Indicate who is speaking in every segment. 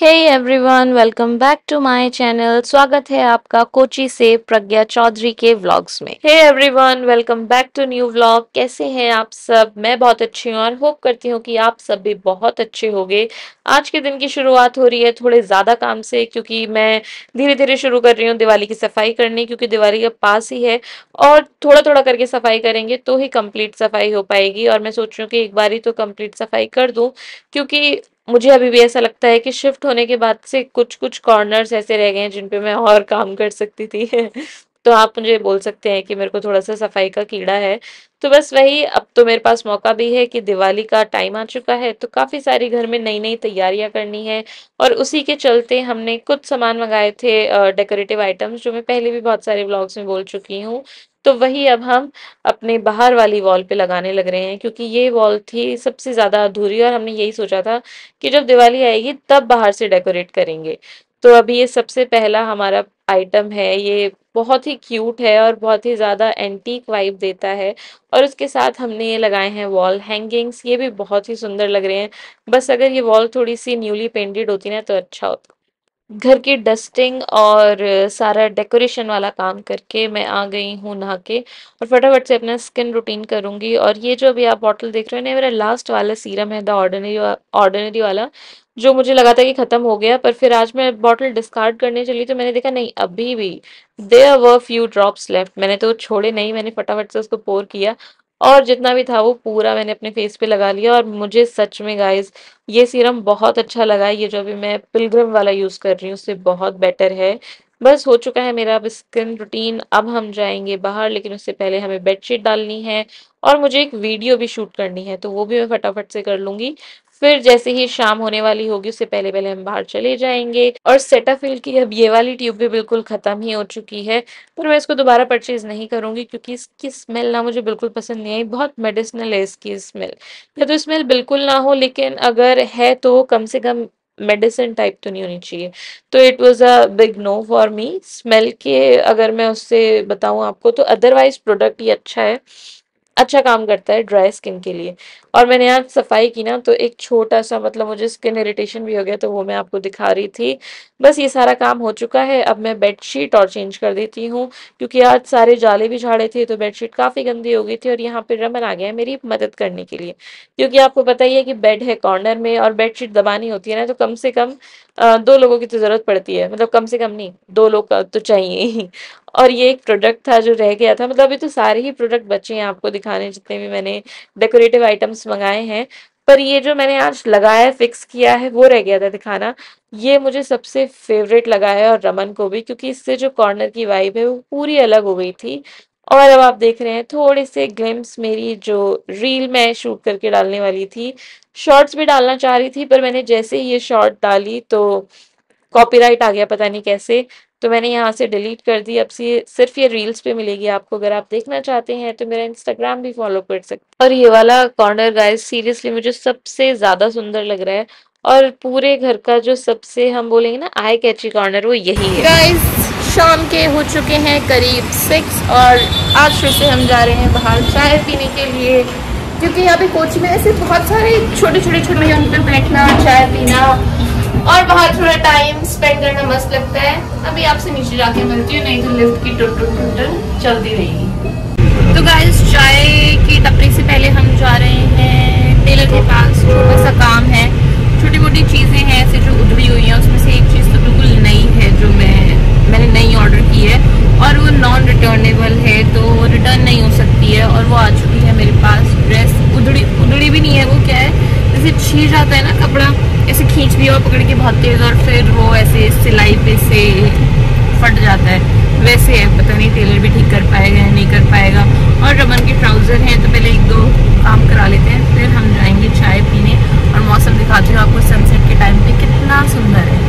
Speaker 1: Hey everyone welcome back to my channel स्वागत है आपका कोची से प्रज्ञा चौधरी के व्लॉग्स में hey everyone welcome back to new vlog कैसे हैं आप सब मैं बहुत अच्छी हूँ और होप करती हूँ कि आप सब भी बहुत अच्छे होंगे आज के दिन की शुरुआत हो रही है थोड़े ज़्यादा काम से क्योंकि मैं धीरे धीरे शुरू कर रही हूँ दिवाली की सफ़ाई करनी क्योंकि दिवाली के पास ही है और थोड़ा थोड़ा करके सफ़ाई करेंगे तो ही कंप्लीट सफ़ाई हो पाएगी और मैं सोच रही हूँ कि एक बार ही तो कंप्लीट सफ़ाई कर दूँ क्योंकि मुझे अभी भी ऐसा लगता है कि शिफ्ट होने के बाद से कुछ कुछ कॉर्नर्स ऐसे रह गए हैं जिन पे मैं और काम कर सकती थी। तो आप मुझे बोल सकते हैं कि मेरे को थोड़ा सा सफ़ाई का कीड़ा है। तो बस वही, अब तो मेरे पास मौका भी है कि दिवाली का टाइम आ चुका है तो काफ़ी सारी घर में नई नई तैयारियाँ करनी है और उसी के चलते हमने कुछ सामान मंगाए थे डेकोरेटिव आइटम्स जो मैं पहले भी बहुत सारे ब्लॉग्स में बोल चुकी हूँ। तो वही अब हम अपने बाहर वाली वॉल पे लगाने लग रहे हैं, क्योंकि ये वॉल थी सबसे ज़्यादा अधूरी और हमने यही सोचा था कि जब दिवाली आएगी तब बाहर से डेकोरेट करेंगे। तो अभी ये सबसे पहला हमारा आइटम है, ये बहुत ही क्यूट है और बहुत ही ज़्यादा एंटीक वाइब देता है और उसके साथ हमने ये लगाए हैं वॉल हैंगिंग्स ये भी बहुत ही सुंदर लग रहे हैं। बस अगर ये वॉल थोड़ी सी न्यूली पेंटेड होती ना तो अच्छा होता। घर की डस्टिंग और सारा डेकोरेशन वाला काम करके मैं आ गई हूँ नहा के और फटाफट से अपना स्किन रूटीन करूँगी। और ये जो अभी आप बॉटल देख रहे हो ना मेरा लास्ट वाला सीरम है द ऑर्डिनरी ऑर्डिनरी वाला, जो मुझे लगा था कि ख़त्म हो गया, पर फिर आज मैं बॉटल डिस्कार्ड करने चली तो मैंने देखा, नहीं, अभी भी there were few drops left मैंने तो छोड़े नहीं, मैंने फटाफट से उसको पोर किया। और जितना भी था वो पूरा मैंने अपने फेस पे लगा लिया और मुझे सच में गाइस ये सीरम बहुत अच्छा लगा ये जो अभी मैं पिलग्रम वाला यूज़ कर रही हूँ, उससे बहुत बेटर है। बस हो चुका है मेरा अब स्किन रूटीन अब हम जाएँगे बाहर, लेकिन उससे पहले हमें बेडशीट डालनी है और मुझे एक वीडियो भी शूट करनी है तो वो भी मैं फटाफट से कर लूँगी। फिर जैसे ही शाम होने वाली होगी, उससे पहले पहले हम बाहर चले जाएँगे। और सेटाफिल की अब ये वाली ट्यूब भी बिल्कुल ख़त्म ही हो चुकी है। पर मैं इसको दोबारा परचेज नहीं करूँगी, क्योंकि इसकी स्मेल ना मुझे बिल्कुल पसंद नहीं आई। बहुत मेडिसिनल है इसकी स्मेल। या तो स्मेल बिल्कुल ना हो, लेकिन अगर है तो कम से कम मेडिसिन टाइप तो नहीं होनी चाहिए। तो it was a big no for me smell के अगर मैं उससे बताऊँ आपको तो अदरवाइज़ प्रोडक्ट ही अच्छा है। अच्छा काम करता है ड्राई स्किन के लिए। और मैंने आज सफ़ाई की ना तो एक छोटा सा मतलब मुझे स्किन इरिटेशन भी हो गया तो वो मैं आपको दिखा रही थी। बस ये सारा काम हो चुका है, अब मैं बेडशीट और चेंज कर देती हूँ, क्योंकि आज सारे जाले भी झाड़े थे तो बेडशीट काफ़ी गंदी हो गई थी और यहाँ पे रमन आ गया है मेरी मदद करने के लिए। क्योंकि आपको पता ही है कि बेड है कॉर्नर में और बेडशीट दबानी होती है ना तो कम से कम दो लोगों की तो ज़रूरत पड़ती है। मतलब कम से कम नहीं, दो लोग का तो चाहिए ही। और ये एक प्रोडक्ट था जो रह गया था मतलब अभी तो सारे ही प्रोडक्ट बचे हैं, आपको दिखाने जितने भी मैंने डेकोरेटिव आइटम्स मंगाए हैं, पर ये जो मैंने आज लगाया फिक्स किया है, वो रह गया था दिखाना। ये मुझे सबसे फेवरेट लगा है और रमन को भी, क्योंकि इससे जो कॉर्नर की वाइब है, वो पूरी अलग हो गई थी। और अब आप देख रहे हैं, थोड़े से ग्लिम्स मेरी जो रील मैं शूट करके डालने वाली थी शॉर्ट्स भी डालना चाह रही थी, पर मैंने जैसे ही ये शॉर्ट डाली तो कॉपीराइट आ गया, पता नहीं कैसे। तो मैंने यहाँ से डिलीट कर दी। अब से सिर्फ़ ये रील्स पे मिलेगी आपको। अगर आप देखना चाहते हैं तो मेरा इंस्टाग्राम भी फॉलो कर सकते और ये वाला कॉर्नर गाइस सीरियसली मुझे सबसे ज़्यादा सुंदर लग रहा है। और पूरे घर का जो सबसे हम बोलेंगे ना आई कैची कॉर्नर वो यही है। गाइस शाम के हो चुके हैं करीब सिक्स और आज फिर से हम जा रहे हैं बाहर चाय पीने के लिए। क्योंकि यहाँ पे कोच में ऐसे बहुत सारे छोटे छोटे छोटे पे बैठना, चाय पीना और बाहर थोड़ा टाइम स्पेंड करना मस्त लगता है। अभी आपसे नीचे जाके मिलती हूँ, नहीं तो लिफ्ट की टुट टुट चलती रहेगी। तो गाइस चाय की टपरी से पहले हम जा रहे हैं टेलर के पास। छोटा सा काम है। छोटी मोटी चीज़ें हैं, ऐसे जो उधरी हुई हैं, उसमें से एक चीज़ तो बिल्कुल नई है जो मैं, मैंने नई ऑर्डर की है। और वो नॉन रिटर्नेबल है तो रिटर्न नहीं हो सकती है। और वो आ चुकी है मेरे पास। ड्रेस उधड़ी उधड़ी भी नहीं है, वो क्या है? जैसे छी जाता है ना कपड़ा, ऐसे खींच भी और पकड़ के बहुत तेज और फिर वो ऐसे सिलाई पे से फट जाता है। वैसे है, पता नहीं, टेलर भी ठीक कर पाएगा या नहीं कर पाएगा। और रमन के ट्राउज़र हैं तो पहले एक दो काम करा लेते हैं फिर हम जाएँगे चाय पीने और मौसम दिखाते हैं आपको सनसेट के टाइम पे कितना सुंदर है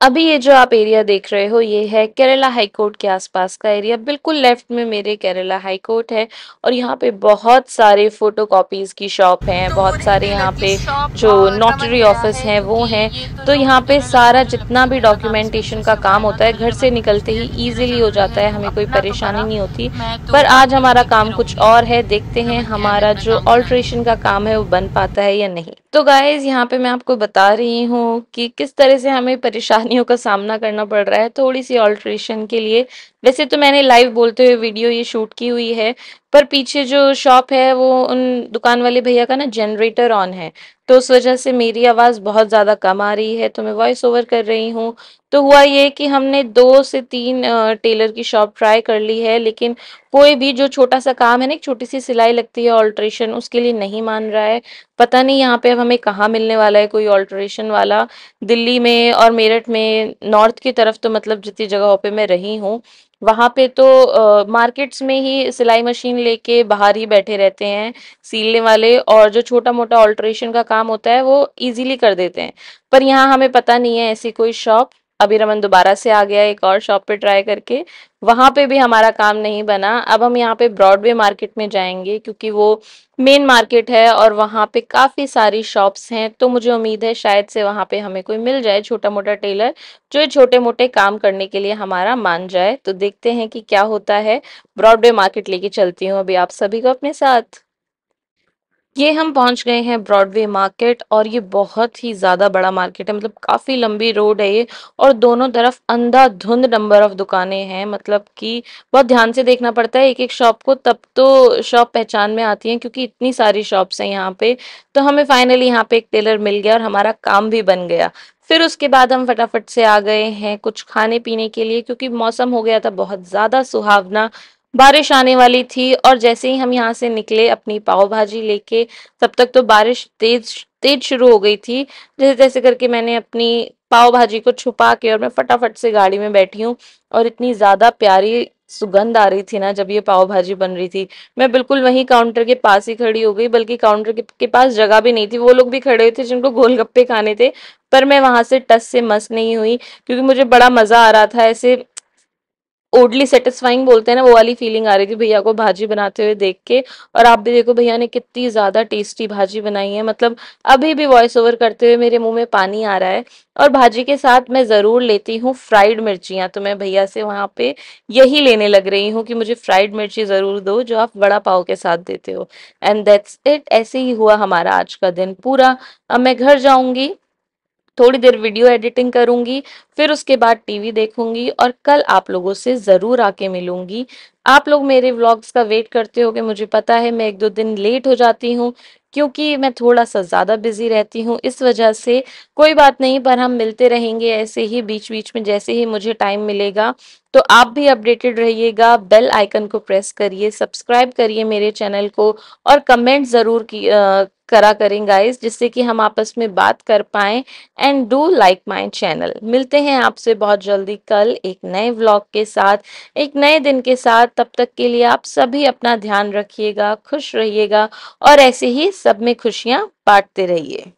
Speaker 1: अभी ये जो आप एरिया देख रहे हो ये है केरला हाई कोर्ट के आसपास का एरिया बिल्कुल लेफ़्ट में मेरे केरला हाई कोर्ट है और यहाँ पे बहुत सारे फ़ोटो कॉपीज की शॉप हैं तो बहुत सारे यहाँ पे जो नोटरी ऑफ़िस हैं वो हैं। तो यहाँ पे सारा जितना भी डॉक्यूमेंटेशन का काम होता है घर से निकलते ही इजीली हो जाता है हमें कोई परेशानी नहीं होती। पर आज हमारा काम कुछ और है देखते हैं हमारा जो ऑल्ट्रेशन का काम है वो बन पाता है या नहीं। तो गाइज़ यहाँ पे मैं आपको बता रही हूँ कि किस तरह से हमें परेशानियों का सामना करना पड़ रहा है। थोड़ी सी ऑल्ट्रेशन के लिए वैसे तो मैंने लाइव बोलते हुए वीडियो ये शूट की हुई है, पर पीछे जो शॉप है वो उन दुकान वाले भैया का ना जनरेटर ऑन है तो उस वजह से मेरी आवाज़ बहुत ज़्यादा कम आ रही है तो मैं वॉइस ओवर कर रही हूँ। तो हुआ ये कि हमने दो से तीन टेलर की शॉप ट्राई कर ली है, लेकिन कोई भी जो छोटा सा काम है ना, एक छोटी सी सिलाई लगती है ऑल्ट्रेशन उसके लिए नहीं मान रहा है। पता नहीं यहाँ पे अब हमें कहाँ मिलने वाला है कोई ऑल्ट्रेशन वाला। दिल्ली में और मेरठ में नॉर्थ की तरफ़ तो मतलब जितनी जगहों पर मैं रही हूँ वहाँ पे तो मार्केट्स में ही सिलाई मशीन लेके बाहर ही बैठे रहते हैं, सीलने वाले और जो छोटा मोटा ऑल्ट्रेशन का काम होता है वो इजीली कर देते हैं। पर यहाँ हमें पता नहीं है ऐसी कोई शॉप अभी रमन दोबारा से आ गया, एक और शॉप पे ट्राई करके। वहाँ पे भी हमारा काम नहीं बना। अब हम यहाँ पे ब्रॉडवे मार्केट में जाएँगे, क्योंकि वो मेन मार्केट है और वहाँ पे काफ़ी सारी शॉप्स हैं। तो मुझे उम्मीद है शायद से वहाँ पे हमें कोई मिल जाए छोटा मोटा टेलर जो छोटे मोटे काम करने के लिए हमारा मान जाए। तो देखते हैं कि क्या होता है। ब्रॉडवे मार्केट लेके चलती हूँ अभी आप सभी को अपने साथ। ये हम पहुँच गए हैं ब्रॉडवे मार्केट और ये बहुत ही ज़्यादा बड़ा मार्केट है। मतलब काफ़ी लंबी रोड है ये और दोनों तरफ़ अंधाधुंध नंबर ऑफ़ दुकानें हैं। मतलब कि बहुत ध्यान से देखना पड़ता है एक एक शॉप को तब तो शॉप पहचान में आती है क्योंकि इतनी सारी शॉप्स हैं यहाँ पे। तो हमें फाइनली यहाँ पे एक टेलर मिल गया और हमारा काम भी बन गया। फिर उसके बाद हम फटाफट से आ गए हैं कुछ खाने पीने के लिए क्योंकि मौसम हो गया था बहुत ज़्यादा सुहावना। बारिश आने वाली थी और जैसे ही हम यहाँ से निकले अपनी पाव भाजी लेके तब तक तो बारिश तेज तेज शुरू हो गई थी। जैसे तैसे करके मैंने अपनी पाव भाजी को छुपा के और मैं फटाफट से गाड़ी में बैठी हूँ और इतनी ज़्यादा प्यारी सुगंध आ रही थी ना जब ये पाव भाजी बन रही थी। मैं बिल्कुल वहीं काउंटर के पास ही खड़ी हो गई बल्कि काउंटर के, के पास जगह भी नहीं थी। वो लोग भी खड़े हुए थे जिनको गोलगप्पे खाने थे पर मैं वहाँ से टस से मस नहीं हुई क्योंकि मुझे बड़ा मज़ा आ रहा था ऐसे ओडली सेटिस्फाइंग बोलते हैं ना, वो वाली फीलिंग आ रही थी भैया को भाजी बनाते हुए देख के। और आप भी देखो भैया ने कितनी ज़्यादा टेस्टी भाजी बनाई है। मतलब अभी भी वॉइस ओवर करते हुए मेरे मुँह में पानी आ रहा है। और भाजी के साथ मैं ज़रूर लेती हूँ फ्राइड मिर्चियाँ। तो मैं भैया से वहाँ पे यही लेने लग रही हूँ कि मुझे फ्राइड मिर्ची ज़रूर दो, जो आप वड़ा पाव के साथ देते हो। एंड दैट्स इट ऐसे ही हुआ हमारा आज का दिन पूरा। अब मैं घर जाऊँगी। थोड़ी देर वीडियो एडिटिंग करूँगी, फिर उसके बाद टीवी देखूँगी और कल आप लोगों से ज़रूर आके मिलूँगी। आप लोग मेरे व्लॉग्स का वेट करते हो मुझे पता है मैं एक दो दिन लेट हो जाती हूँ क्योंकि मैं थोड़ा सा ज़्यादा बिज़ी रहती हूँ इस वजह से कोई बात नहीं पर हम मिलते रहेंगे ऐसे ही बीच बीच में जैसे ही मुझे टाइम मिलेगा। तो आप भी अपडेटेड रहिएगा बेल आइकन को प्रेस करिए सब्सक्राइब करिए मेरे चैनल को और कमेंट ज़रूर की आ, करा करें गाइस जिससे कि हम आपस में बात कर पाएँ and do like my channel मिलते हैं आपसे बहुत जल्दी कल एक नए व्लॉग के साथ एक नए दिन के साथ। तब तक के लिए आप सभी अपना ध्यान रखिएगा, खुश रहिएगा और ऐसे ही सब में खुशियाँ बांटते रहिए।